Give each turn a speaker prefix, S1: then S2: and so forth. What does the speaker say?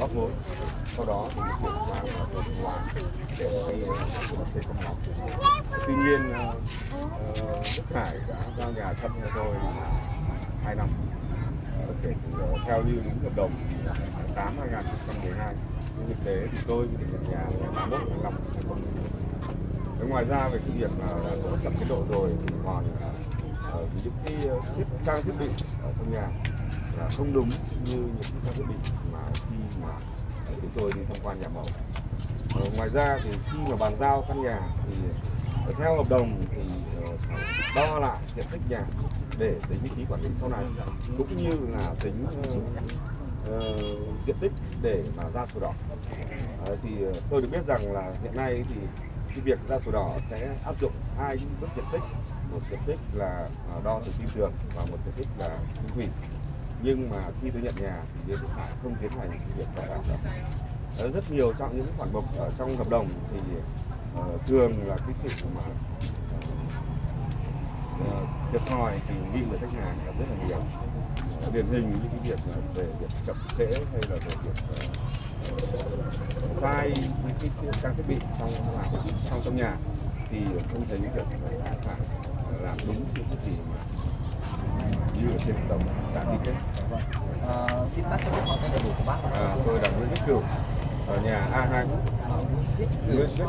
S1: góp vốn. Sau đó thì chuyển sang là đầu hóa để xây xây công học tuy nhiên uh, Hải đã giao nhà cho tôi hai năm. Có kể từ theo như đúng hợp đồng thì là tháng 8 2012 nhưng thực tế thì tôi bị nhận nhà ngày 31 tháng 5 2012 ngoài ra về cái việc là đã có chậm tiến độ rồi thì còn ờ, những cái thiết trang thiết bị ở trong nhà là không đúng như những các thiết bị mà khi mà chúng tôi đi tham quan nhà mẫu. Ờ, ngoài ra thì khi mà bàn giao căn nhà thì ờ, theo hợp đồng thì ờ, đo lại diện tích nhà để tính vị trí quản lý sau này. Cũng như là tính ờ, diện tích để mà ra sổ đỏ. Thì tôi được biết rằng là hiện nay thì cái việc ra sổ đỏ sẽ áp dụng hai mức diện tích. Một diện tích là đo từ kim tường và một diện tích là khung thủy nhưng mà khi tôi nhận nhà thì Điện Hải không tiến hành việc đo đạc đó. Ờ, rất nhiều trong những khoản mục ở trong hợp đồng thì uh, thường là cái sự mà ờ, thiệt uh, thòi thì ghi về khách hàng là rất là nhiều. Uh, điển hình như cái việc về việc chậm trễ hay là về việc sai những cái trang thiết bị trong trong trong nhà thì không thấy việc là phải làm đúng những cái gì mà ở trên đồng đã ký kết.
S2: Ờ, xin bác cho biết họ tên đầy đủ của bác.
S1: À, tôi là Nguyễn Viết Cửu ở nhà A2 Nguyễn Viết